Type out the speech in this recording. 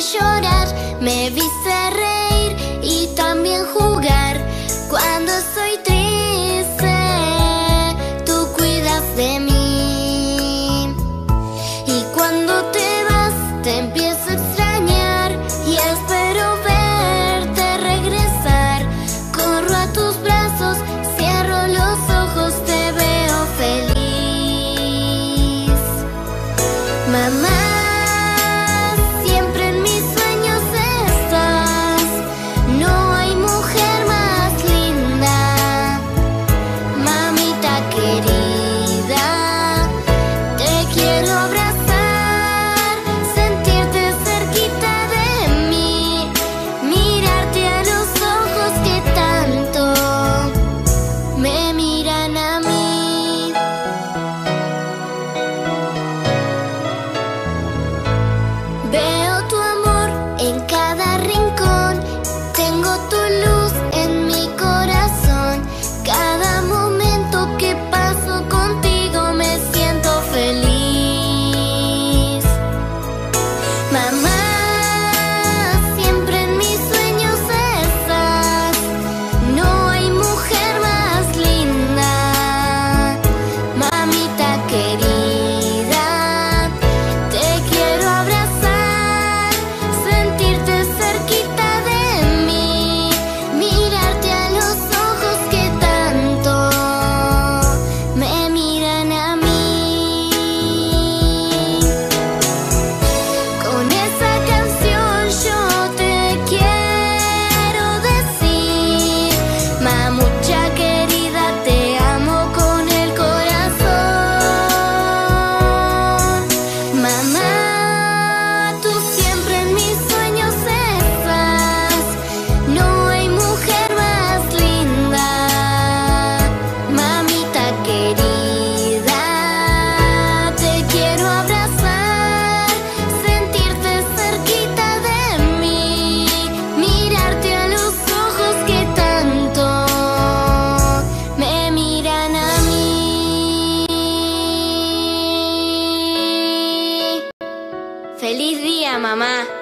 llorar, me viste reír y también jugar. Cuando soy triste, tú cuidas de mí. Y cuando te vas, te empiezo a extrañar y espero verte regresar. Corro a tus brazos, cierro los ojos, te veo feliz. Mamá. Feliz día, mamá.